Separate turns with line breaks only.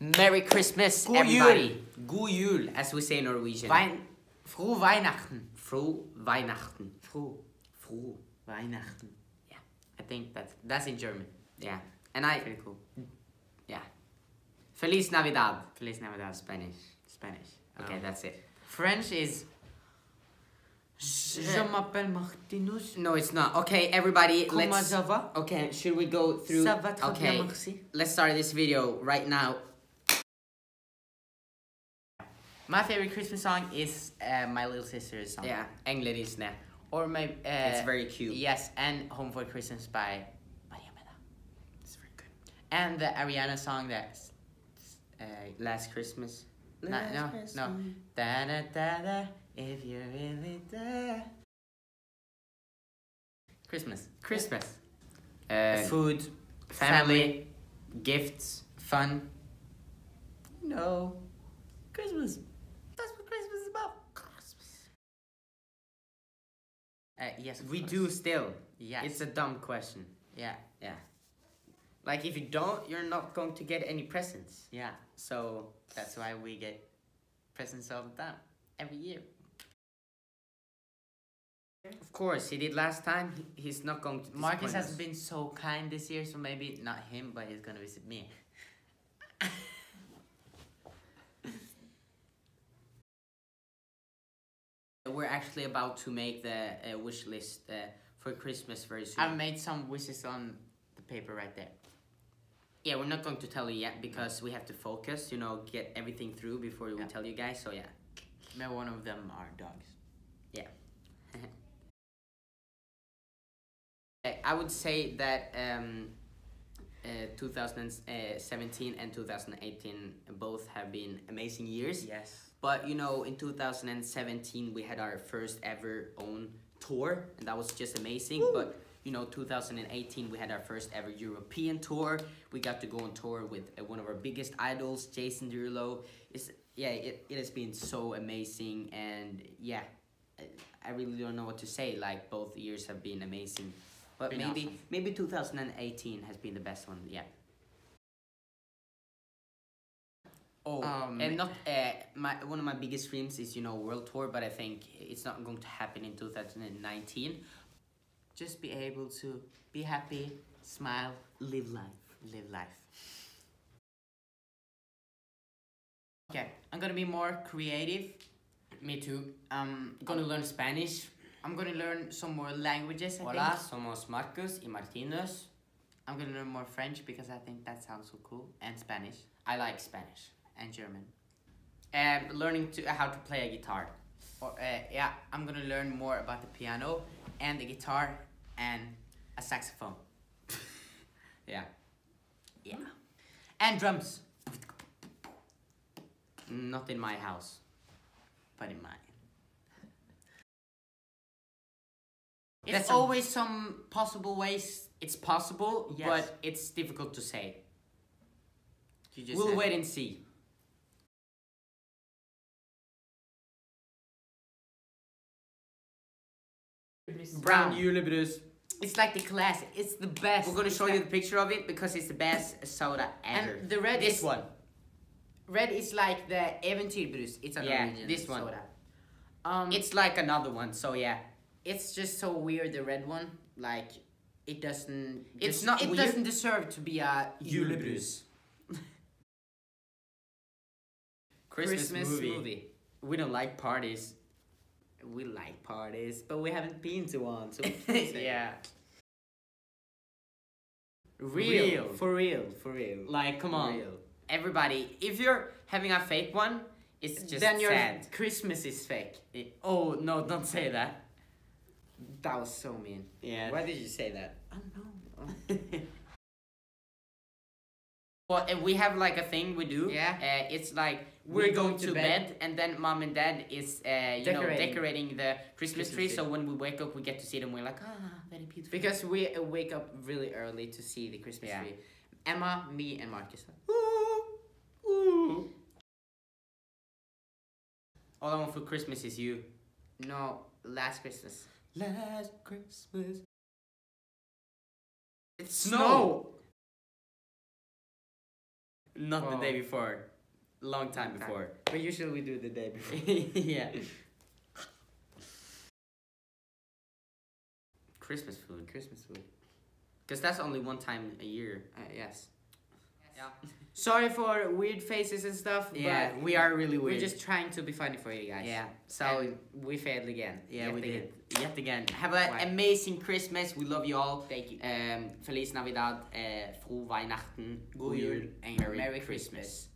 Merry Christmas,
God
everybody. God jul, as we say in Norwegian.
Wein Frohe Weihnachten.
Fro Weihnachten.
Frohe
Fro.
Weihnachten.
Yeah, I think that's
That's in German.
yeah. And I
Pretty cool.
yeah. Feliz Navidad.
Feliz Navidad.
Spanish.
Spanish.
Okay,
Um,
that's it.
French is Je m'appelle Martinus.
No, it's not. Okay, everybody,
Comment
let's. Okay, should we go through?
Ça va très
okay,
bien, merci.
let's start this video right now.
My favorite Christmas song is uh, My Little Sister's song.
Yeah, Englerisne.
Or my. Uh,
It's very cute.
Yes, and Home for Christmas by Maria.
It's very good.
And the Ariana song that's. Uh,
Last Christmas.
no, no, no. Da da da da. If you're really there. Christmas.
Christmas. Uh,
Food.
family, gifts.
Fun. No. Christmas. That's what Christmas is about. Christmas. Uh, yes,
We
course.
do still.
Yes.
It's a dumb question.
yeah,
Yeah. Like if you don't, you're not going to get any presents.
yeah.
So
That's why we get presents all the time, every year.
of course he did last time. He's not going to.
Marcus
us.
been so kind this year, so maybe not him, but he's gonna visit me.
We're actually about to make the uh, wish list uh, for Christmas very soon.
I've made some wishes on the paper right there.
yeah, we're not going to tell you yet because we have to focus. You know, get everything through before we
Yeah.
tell you guys. So yeah.
Maybe one of them are dogs.
Yeah. I would say that um, uh, 2017 and 2018 both have been amazing years.
Yes.
But you know, in 2017 we had our first ever own tour, and that was just amazing. But you know, 2018 we had our first ever European tour. We got to go on tour with uh, one of our biggest idols, Jason Derulo. It's yeah, it, it has been so amazing, and yeah, I, I really don't know what to say. Like both years have been amazing, but
Been
maybe
awesome.
maybe 2018 has been the best one. Yeah. Oh,
Um,
and not uh, my one of my biggest dreams is you know world tour, but I think it's not going to happen in 2019.
Just be able to be happy, smile,
Live life.
live life. Okay, I'm gonna be more creative.
Me too.
Um,
Gonna learn Spanish.
I'm gonna learn some more languages. I
Hola,
think.
somos Marcos y Martinez.
I'm gonna learn more French because I think that sounds so cool, and Spanish
I like Spanish.
And German.
And learning to how to play a guitar.
Or uh, yeah, I'm gonna learn more about the piano and the guitar and a saxophone.
Yeah.
Yeah. And drums,
Not in my house.
but in mine.
That's
always some possible ways.
It's possible,
Yes.
but it's difficult to say.
You just
we'll wait and see. Brown julebrus.
It's like the classic. It's the best.
We're gonna show you the picture of it because it's the best soda ever.
And the red
this
is
one.
red is like the Eventyrbrus. It's a
Yeah,
Norwegian
this one.
soda. Um,
It's like another one, so yeah.
it's just so weird. The red one, like it doesn't.
It's
des-
not
It
weird.
doesn't deserve to be a
Julebrus. Christmas,
Christmas
movie.
movie.
We don't like parties. We like parties, but we haven't been to one, so we can't say.
yeah.
Real.
Real. For real. For real.
Like, come on.
Real.
Everybody, if you're having a fake one, it's just
then your
sad.
Christmas is fake.
It- oh, no, don't say that.
That was so mean.
Yeah.
Why did you say that? I don't know.
well, and we have like a thing we do.
Yeah.
Uh, it's like
We're
we go
going
to,
to
bed.
bed.
and then mom and dad is uh, you know
Decorating.
decorating the Christmas,
Christmas
tree.
tree.
So when we wake up, we get to see them. We're like, ah, very beautiful.
Because we uh, wake up really early to see the Christmas
Yeah.
tree. Emma, me, and Marcus. Ooh, ooh.
All I want for Christmas is you.
No, last Christmas.
Last Christmas. It's
Snow.
Not the day before. Long time
Long time.
before.
But usually we do the day before.
yeah. Christmas food.
Christmas food.
Because that's only one time a year.
Uh, yes.
Yeah.
Sorry for weird faces and stuff.
Yeah,
but
we are really weird.
We're just trying to be funny for you guys.
yeah. So
So we failed again.
yeah,
Yet
we
again.
did yet again. Have an amazing Christmas. We love you all.
Thank you.
Um, Feliz Navidad. Uh, frohe Weihnachten.
God jul and
Merry,
Merry
Christmas.
Christmas.